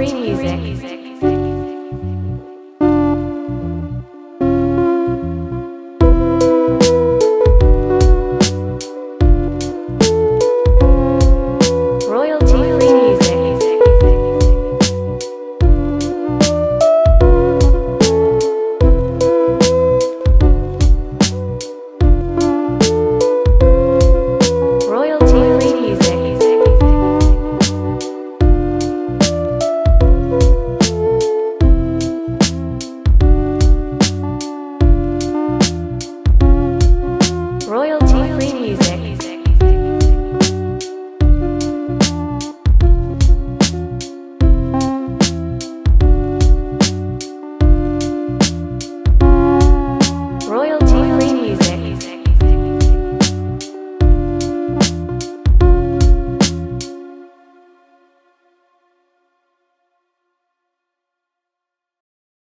free music.